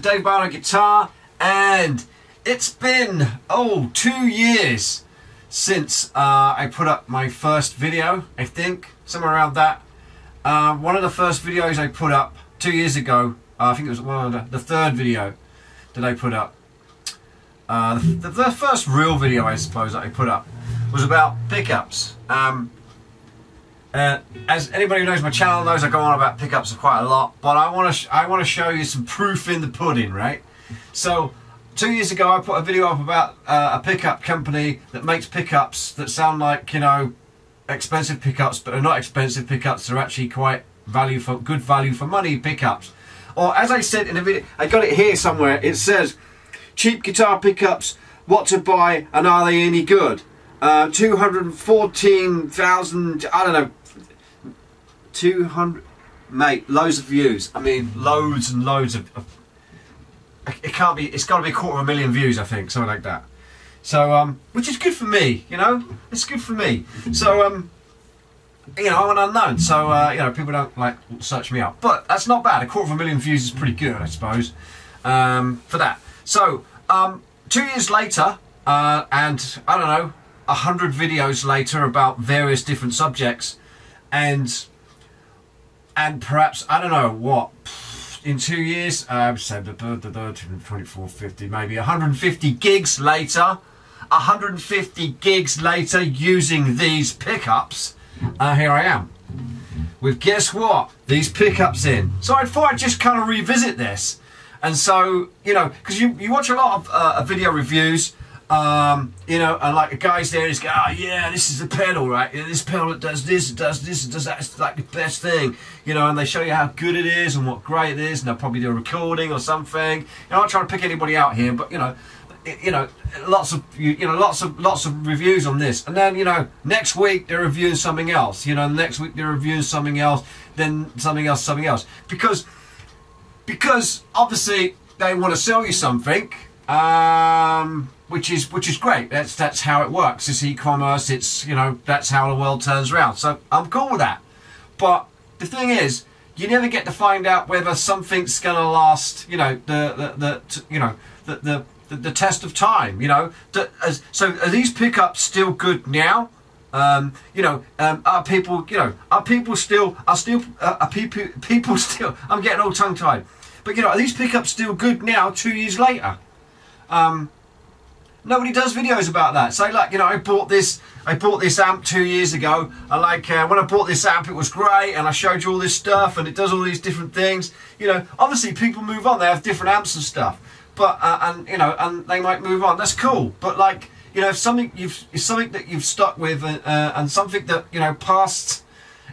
the Dave Barlow guitar, and it's been, oh, two years since uh, I put up my first video, I think, somewhere around that. Uh, one of the first videos I put up two years ago, uh, I think it was one of the, the third video that I put up. Uh, the, the, first real video, I suppose, that I put up was about pickups. Um, uh, as anybody who knows my channel knows, I go on about pickups quite a lot, but I want to I want to show you some proof in the pudding, right? So, two years ago, I put a video up about uh, a pickup company that makes pickups that sound like you know expensive pickups, but are not expensive pickups. They're actually quite value for good value for money pickups. Or as I said in the video, I got it here somewhere. It says cheap guitar pickups, what to buy, and are they any good? Uh, 214,000, I don't know, 200, mate, loads of views. I mean, loads and loads of, of it can't be, it's got to be a quarter of a million views, I think, something like that. So, um, which is good for me, you know, it's good for me. So, um, you know, I'm an unknown, so, uh, you know, people don't, like, search me up. But that's not bad. A quarter of a million views is pretty good, I suppose, um, for that. So, um, two years later, uh, and, I don't know, a hundred videos later about various different subjects, and, and perhaps, I don't know, what, in two years, uh, 24, 50, maybe 150 gigs later, 150 gigs later using these pickups, uh, here I am. With guess what? These pickups in. So I thought I'd just kind of revisit this. And so, you know, because you, you watch a lot of uh, video reviews, um, you know, and like the guys there is go, oh yeah, this is the pedal, right? Yeah, this pedal it does this, does this, does that. It's like the best thing, you know. And they show you how good it is and what great it is, and they'll probably do a recording or something. You know, I'm not trying to pick anybody out here, but you know, you know, lots of you, you know, lots of lots of reviews on this, and then you know, next week they're reviewing something else. You know, next week they're reviewing something else, then something else, something else, because because obviously they want to sell you something, um, which is which is great. That's that's how it works. It's e-commerce. It's you know that's how the world turns around. So I'm cool with that. But the thing is, you never get to find out whether something's going to last. You know the the, the you know the the the, the test of time. You know, as, so are these pickups still good now? Um, you know, um, are people, you know, are people still, are still, uh, are people, people still, I'm getting all tongue tied. But, you know, are these pickups still good now, two years later? Um, nobody does videos about that. So, like, you know, I bought this, I bought this amp two years ago. I like, uh, when I bought this amp, it was great, and I showed you all this stuff, and it does all these different things. You know, obviously people move on, they have different amps and stuff but uh, and you know, and they might move on. That's cool. But like, you know, if something you've if something that you've stuck with, uh, uh, and something that you know passed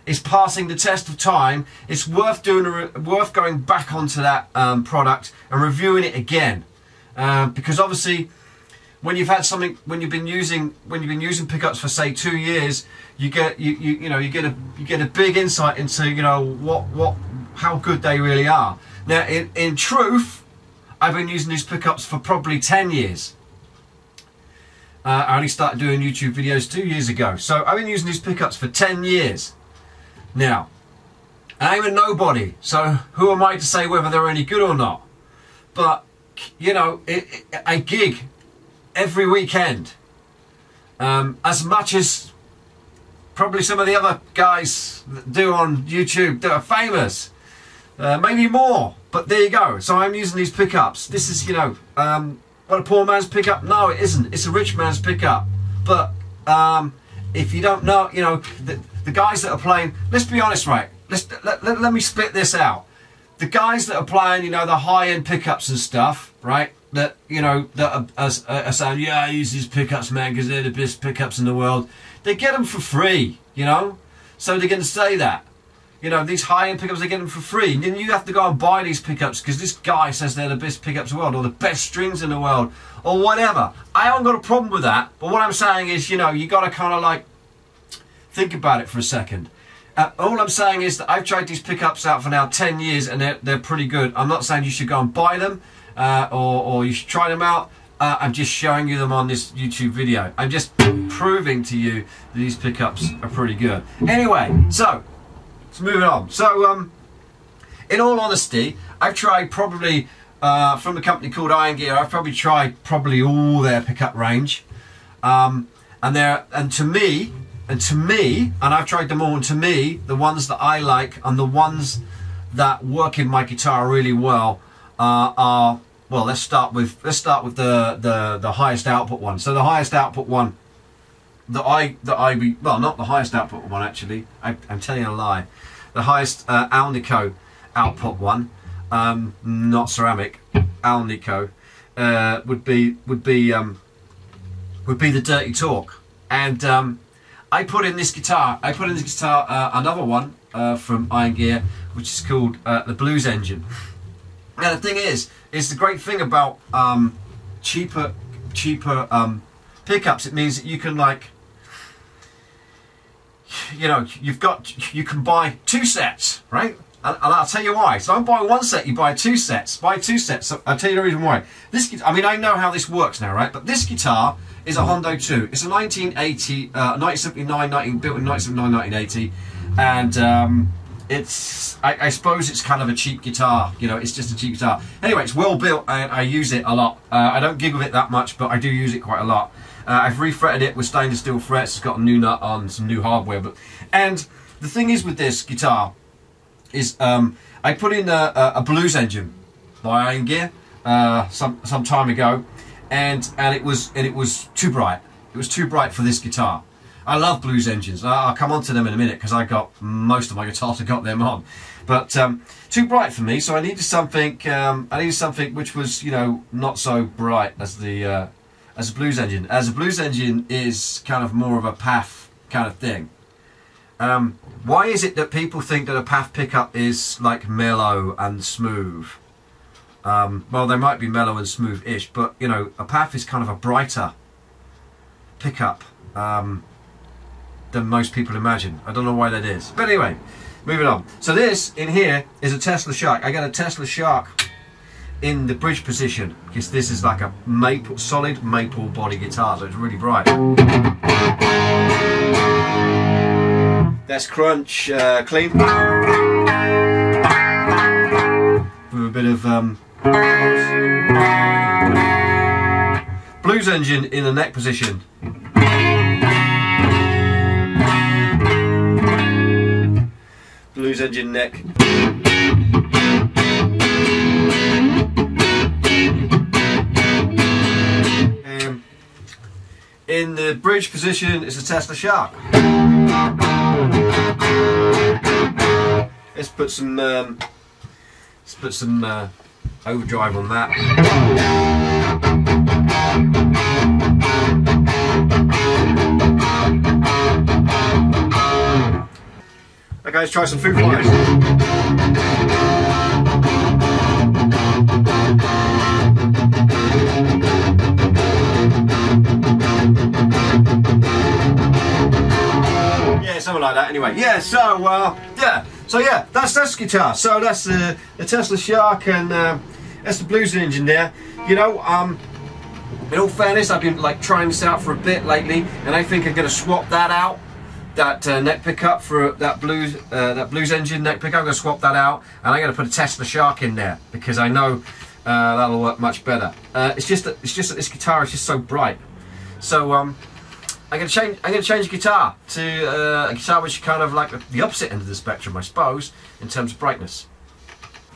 is passing the test of time, it's worth doing a, worth going back onto that um, product and reviewing it again, uh, because obviously. When you've had something, when you've been using, when you've been using pickups for say two years, you get you, you you know you get a you get a big insight into you know what what how good they really are. Now, in in truth, I've been using these pickups for probably 10 years. Uh, I only started doing YouTube videos two years ago. So I've been using these pickups for 10 years. Now, I'm a nobody, so who am I to say whether they're any good or not? But, you know, it, it, I gig every weekend. Um, as much as probably some of the other guys that do on YouTube that are famous. Uh, maybe more. But there you go. So I'm using these pickups. This is, you know, um, what a poor man's pickup? No, it isn't. It's a rich man's pickup. But um, if you don't know, you know, the, the guys that are playing, let's be honest, right? Let's, let, let, let me split this out. The guys that are playing, you know, the high-end pickups and stuff, right? That, you know, that are, are, saying, yeah, I use these pickups, man, because they're the best pickups in the world. They get them for free, you know? So they're going to say that. You know, these high-end pickups, they get them for free. And then you have to go and buy these pickups because this guy says they're the best pickups in the world or the best strings in the world or whatever. I haven't got a problem with that. But what I'm saying is, you know, you got to kind of like think about it for a second. Uh, all I'm saying is that I've tried these pickups out for now 10 years and they're, they're pretty good. I'm not saying you should go and buy them uh, or, or you should try them out. Uh, I'm just showing you them on this YouTube video. I'm just proving to you that these pickups are pretty good. Anyway, so so moving on. So, um, in all honesty, I've tried probably uh, from a company called Iron Gear. I've probably tried probably all their pickup range, um, and they're and to me, and to me, and I've tried them all. And to me, the ones that I like and the ones that work in my guitar really well uh, are well. Let's start with let's start with the the the highest output one. So the highest output one that I that I be well not the highest output one actually. I, I'm telling a lie. The highest uh, Alnico output one, um, not ceramic, Alnico, uh, would be would be um, would be the Dirty Torque, and um, I put in this guitar. I put in this guitar uh, another one uh, from Iron Gear, which is called uh, the Blues Engine. And the thing is, is the great thing about um, cheaper cheaper um, pickups. It means that you can like you know, you've got, you can buy two sets, right? And, and I'll tell you why. So don't buy one set, you buy two sets. Buy two sets. So I'll tell you the reason why. This, I mean, I know how this works now, right? But this guitar is a Hondo 2. It's a 1980, uh, 1979, 19, built in 1979, 1980. And um, it's, I, I, suppose it's kind of a cheap guitar. You know, it's just a cheap guitar. Anyway, it's well built and I use it a lot. Uh, I don't gig with it that much, but I do use it quite a lot. Uh, I've refretted it with stainless steel frets. It's got a new nut on, some new hardware. But and the thing is with this guitar is um, I put in a, a, a, blues engine by Iron Gear uh, some some time ago, and and it was and it was too bright. It was too bright for this guitar. I love blues engines. I'll come on to them in a minute because I got most of my guitars. I got them on, but um, too bright for me. So I needed something. Um, I needed something which was you know not so bright as the uh, as a blues engine. As a blues engine is kind of more of a PAF kind of thing. Um, why is it that people think that a PAF pickup is like mellow and smooth? Um, well, they might be mellow and smooth-ish, but you know, a PAF is kind of a brighter pickup um, than most people imagine. I don't know why that is. But anyway, moving on. So this in here is a Tesla Shark. I got a Tesla Shark in the bridge position because this is like a maple solid maple body guitar so it's really bright that's crunch uh, clean with a bit of um, blues engine in the neck position neck in the bridge position is a Tesla Shark. Let's put some um, let's put some uh, overdrive on that. Let's try some Foo Fighters. something like that. Anyway, yeah. So uh, yeah. So yeah, that's that's guitar. So that's the the Tesla Shark and uh, that's the Blues Engine there. You know, um, in all fairness, I've been like trying this out for a bit lately, and I think I'm to swap that out, that uh, neck pickup for that blues uh, that Blues Engine neck pickup. I'm going to swap that out, and I'm going to put a Tesla Shark in there because I know uh, that'll work much better. Uh, it's just that it's just that this guitar is just so bright. So um, I'm gonna change. I'm gonna change guitar to uh, a guitar which is kind of like the opposite end of the spectrum, I suppose, in terms of brightness.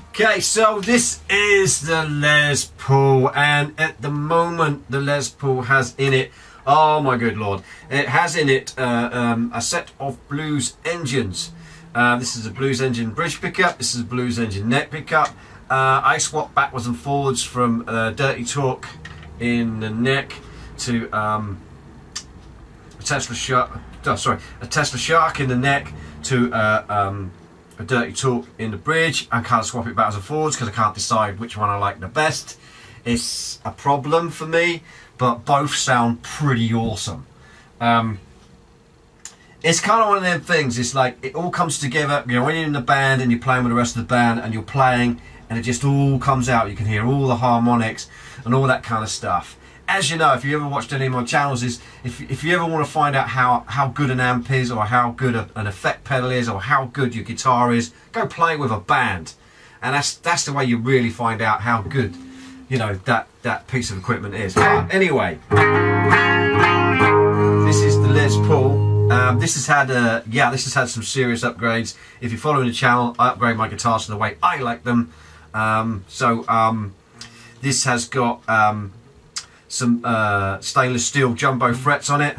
Okay, so this is the Les Paul, and at the moment the Les Paul has in it, oh my good lord, it has in it uh, um, a set of blues engines. Uh, this is a blues engine bridge pickup. This is a blues engine neck pickup. Uh, I swap backwards and forwards from uh, Dirty Torque in the neck to um, a Tesla shark, oh, sorry, a Tesla shark in the neck to uh, um, a Dirty Torque in the bridge. I can't swap it backwards and forwards because I can't decide which one I like the best. It's a problem for me, but both sound pretty awesome. Um, it's kind of one of them things. It's like it all comes together. You know, when you're in the band and you're playing with the rest of the band and you're playing, and it just all comes out. You can hear all the harmonics and all that kind of stuff as you know, if you ever watched any of my channels, is if, if you ever want to find out how, how good an amp is or how good a, an effect pedal is or how good your guitar is, go play with a band. and that's that's the way you really find out how good, you know, that that piece of equipment is. But anyway, this is the Les Paul. Um, this has had uh, yeah, this has had some serious upgrades. If you're following the channel, I upgrade my guitars to the way I like them. Um, so um, this has got um, some uh, stainless steel jumbo frets on it,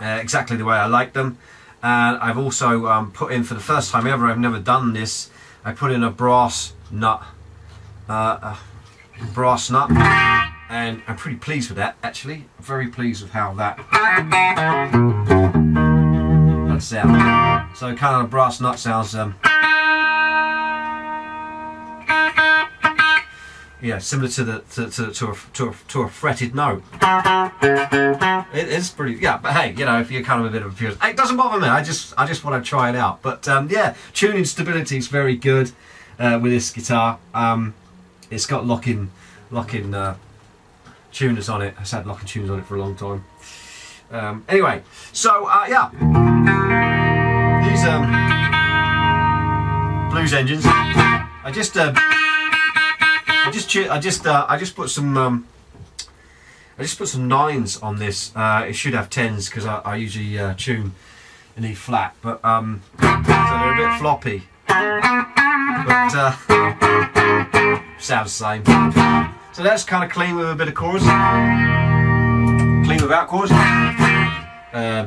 uh, exactly the way I like them. And I've also um, put in, for the first time ever, I've never done this, I put in a brass nut, uh, a brass nut, and I'm pretty pleased with that actually. Very pleased with how that, that sounds. So kind of brass nut sounds um, yeah, similar to the to, to, to, a, to, a, to a fretted note. It is pretty, yeah. But hey, you know, if you're kind of a bit of a purist, it doesn't bother me. I just I just want to try it out. But um, yeah, tuning stability is very good uh, with this guitar. Um, it's got locking locking uh, tuners on it. It's had locking tuners on it for a long time. Um, anyway, so uh, yeah, these um, blues engines. I just. Uh, I just I just uh, I just put some um, I just put some nines on this. Uh, it should have tens because I, I, usually uh, tune in E flat, but um, so they're a bit floppy. But uh, sounds the same. So that's kind of clean with a bit of chorus. Clean without chorus. Um,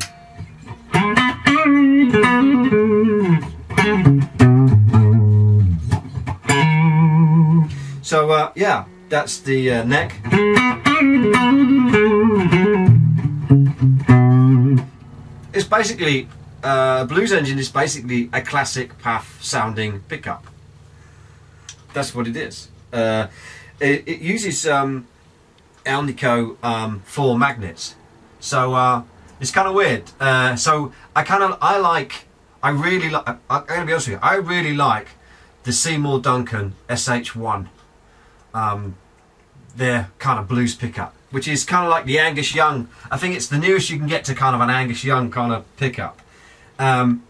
So uh, yeah, that's the uh, neck. It's basically uh, blues engine is basically a classic PAF sounding pickup. That's what it is. Uh, it, it, uses um, Alnico um, four magnets, so uh, it's kind of weird. Uh, so I kind of I like I really like. I'm gonna be honest with you. I really like the Seymour Duncan SH1 um, their kind of blues pickup, which is kind of like the Angus Young. I think it's the nearest you can get to kind of an Angus Young kind of pickup. Um,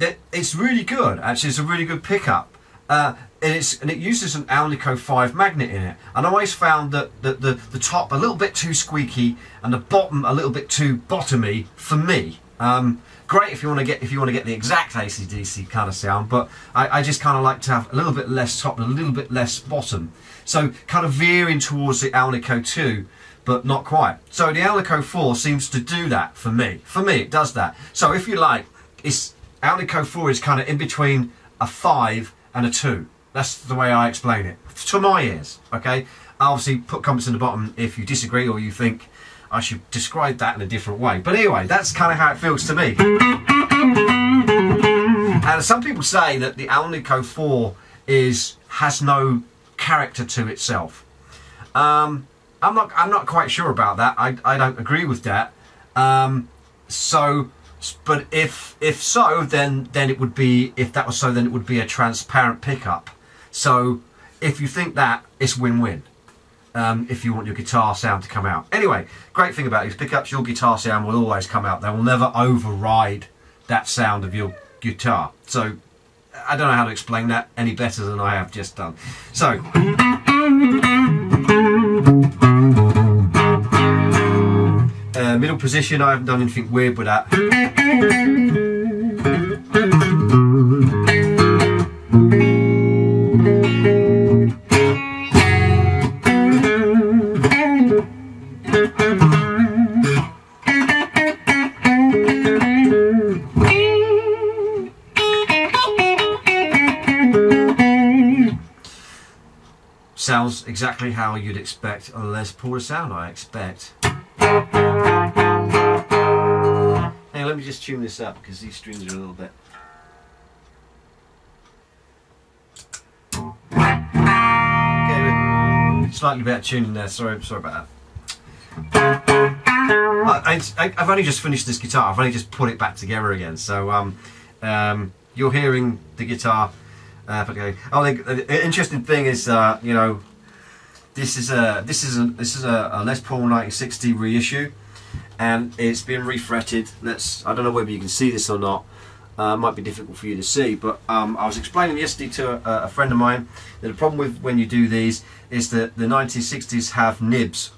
it, it's really good. Actually, it's a really good pickup. Uh, and, it's, and it uses an Alnico 5 magnet in it. And I always found that the, the, the top a little bit too squeaky and the bottom a little bit too bottomy for me. Um, great if you want to get if you want to get the exact ACDC kind of sound, but I, I just kind of like to have a little bit less top and a little bit less bottom. So kind of veering towards the Alnico 2, but not quite. So the Alnico 4 seems to do that for me. For me, it does that. So if you like, it's Alnico 4 is kind of in between a 5 and a 2. That's the way I explain it. To my ears, okay? I'll obviously put comments in the bottom if you disagree or you think I should describe that in a different way. But anyway, that's kind of how it feels to me. And some people say that the Alnico 4 is has no character to itself. Um, I'm not I'm not quite sure about that. I, I don't agree with that. Um, so, but if if so, then then it would be if that was so, then it would be a transparent pickup. So if you think that, it's win-win um, if you want your guitar sound to come out. Anyway, great thing about these pickups, your guitar sound will always come out. They will never override that sound of your guitar. So I don't know how to explain that any better than I have just done. So. Uh, middle position, I haven't done anything weird with that. Exactly how you'd expect a Les Paul sound, I expect. Hey, let me just tune this up because these strings are a little bit. Okay, slightly better tuning there. Sorry, sorry about that. I, have only just finished this guitar. I've only just put it back together again. So um, um, you're hearing the guitar uh, okay. Oh, the, the, interesting thing is, uh, you know, this is a this is a this is a, a Les Paul 1960 reissue, and it's been refretted. Let's I don't know whether you can see this or not. uh, might be difficult for you to see, but um, I was explaining yesterday to a, a, friend of mine that the problem with when you do these is that the 1960s have nibs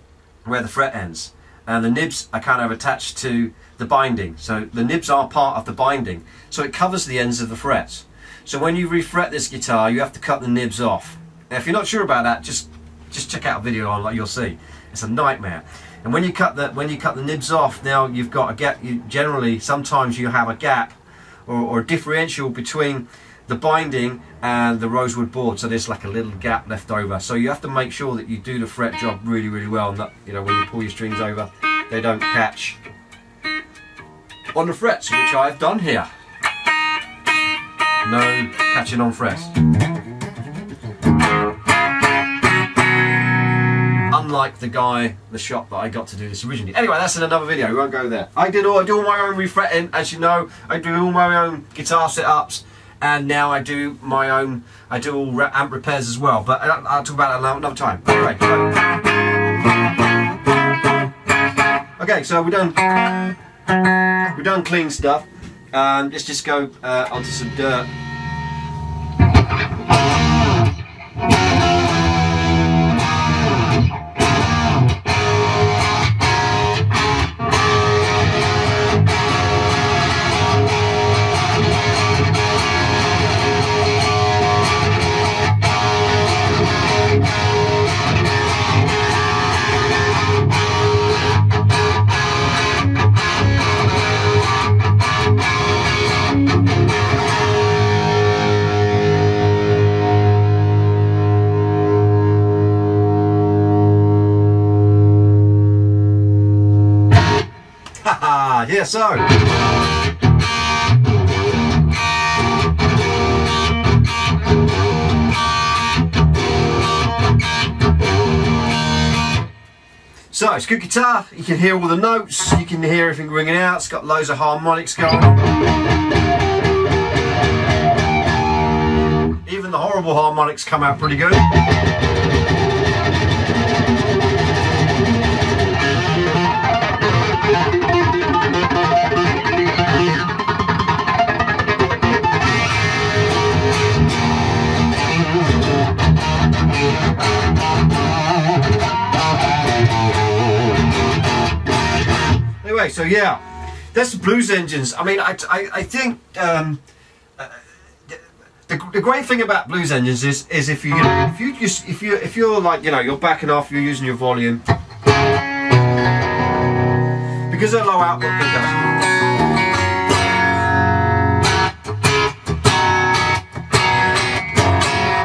where the fret ends, and the nibs are kind of attached to the binding. So the nibs are part of the binding, so it covers the ends of the frets. So when you refret this guitar, you have to cut the nibs off. Now, if you're not sure about that, just just check out a video on, like you'll see. It's a nightmare. And when you cut the when you cut the nibs off, now you've got a gap. You, generally, sometimes you have a gap or, or differential between the binding and the rosewood board so there's like a little gap left over so you have to make sure that you do the fret job really really well and that you know when you pull your strings over they don't catch on the frets which I've done here no catching on frets unlike the guy, the shop that I got to do this originally. Anyway, that's in another video. We won't go there. I did all I do all my own refretting, as you know. I do all my own guitar setups, and now I do my own. I do all amp repairs as well. But I'll, I'll talk about that another time. Okay. So. Okay, so we're done. We're done clean stuff. Um, let's just go uh, onto some dirt. yeah, so. So it's good guitar, you can hear all the notes, you can hear everything ringing out, it's got loads of harmonics going on. Even the horrible harmonics come out pretty good. Anyway, so yeah, that's the blues engines. I mean, I, I, I think um, the, the great thing about blues engines is is if you, if you just if you if you're like you know you're backing off, you're using your volume because they're low output pickups.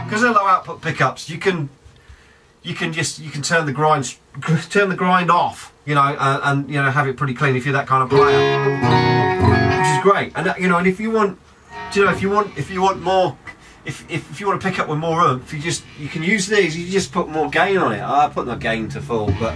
Because they're low output pickups, you can you can just you can turn the grind turn the grind off you know, uh, and you know, have it pretty clean if you're that kind of player, which is great. And uh, you know, and if you want, you know, if you want, if you want more, if, if, if you want to pick up with more oomph, you just you can use these. You just put more gain on it. I put the gain to full, but.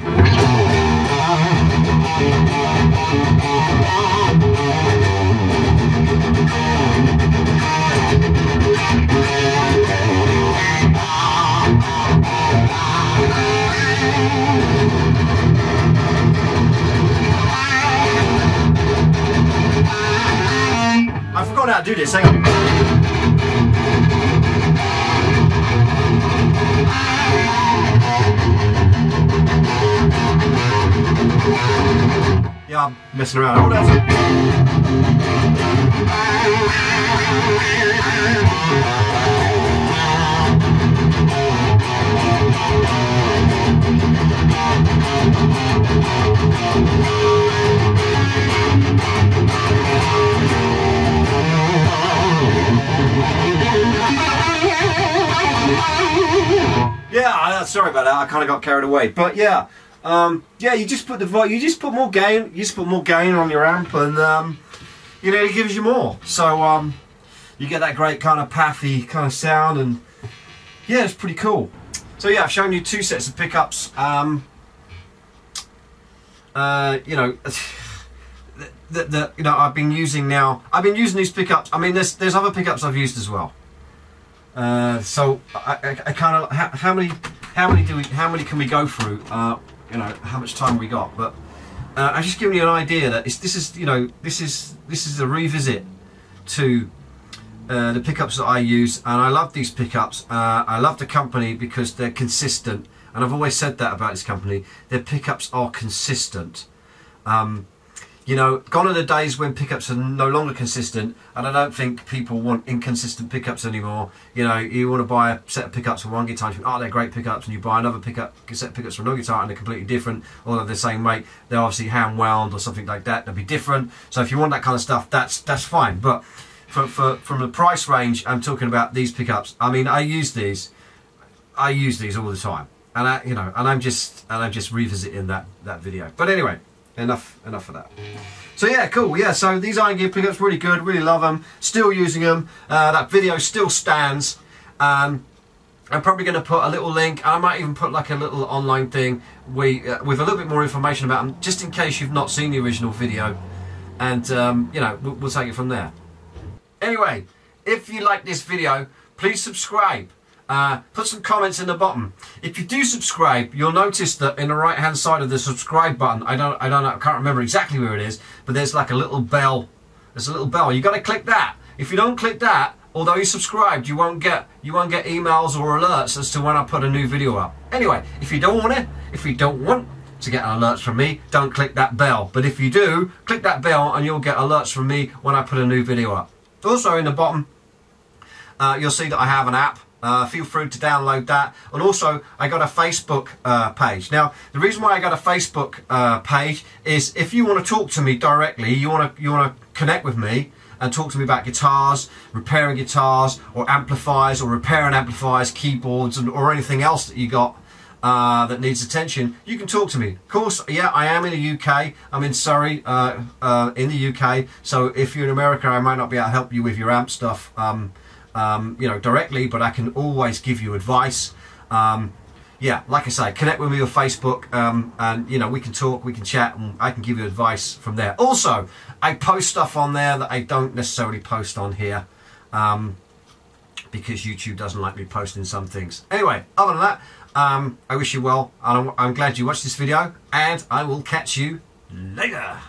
I forgot how to do this, hang on. Yeah, I'm messing around. Oh, that's that. I kind of got carried away. But yeah, um, yeah, you just put the you just put more gain, you just put more gain on your amp, and um, you know it gives you more. So um, you get that great kind of pathy kind of sound, and yeah, it's pretty cool. So yeah, I've shown you two sets of pickups. Um, uh, you know. That, that you know I've been using now. I've been using these pickups. I mean, there's there's other pickups I've used as well. Uh, so I, I, I kind of how, how, many how many do we how many can we go through? Uh, you know how much time we got, but uh, I'm just giving you an idea that this is you know this is this is a revisit to uh, the pickups that I use, and I love these pickups. Uh, I love the company because they're consistent, and I've always said that about this company. Their pickups are consistent. Um, you know, gone are the days when pickups are no longer consistent, and I don't think people want inconsistent pickups anymore. You know, you want to buy a set of pickups for one guitar, you think, oh, they're great pickups, and you buy another pickup set of pickups for another guitar, and they're completely different, although they're the same weight. They're obviously hand wound or something like that. They'll be different. So if you want that kind of stuff, that's that's fine. But for, for from the price range, I'm talking about these pickups. I mean, I use these, I use these all the time, and I, you know, and I'm just and I'm just revisiting that that video. But anyway enough enough of that. So yeah cool yeah so these iron gear pickups really good really love them still using them uh, that video still stands um, I'm probably going to put a little link I might even put like a little online thing we, uh, with a little bit more information about them just in case you've not seen the original video. And um, you know we'll, we'll take it from there. Anyway if you like this video please subscribe uh, put some comments in the bottom. If you do subscribe, you'll notice that in the right hand side of the subscribe button, I don't, I don't I can't remember exactly where it is, but there's like a little bell. There's a little bell. You got to click that. If you don't click that, although you subscribed, you won't get you won't get emails or alerts as to when I put a new video up. Anyway, if you don't want it, if you don't want to get alerts from me, don't click that bell. But if you do, click that bell and you'll get alerts from me when I put a new video up. Also in the bottom, uh, you'll see that I have an app uh, feel free to download that. And also, I got a Facebook uh, page. Now, the reason why I got a Facebook uh, page is if you want to talk to me directly, you want to you want to connect with me and talk to me about guitars, repairing guitars, or amplifiers, or repairing amplifiers, keyboards, and, or anything else that you got uh, that needs attention, you can talk to me. Of course, yeah, I am in the UK. I'm in Surrey, uh, uh, in the UK. So if you're in America, I might not be able to help you with your amp stuff. Um, um, you know, directly, but I can always give you advice. Um, yeah, like I say, connect with me on Facebook, um, and you know we can talk, we can chat, and I can give you advice from there. Also, I post stuff on there that I don't necessarily post on here, um, because YouTube doesn't like me posting some things. Anyway, other than that, um, I wish you well, and I'm, I'm glad you watched this video, and I will catch you later.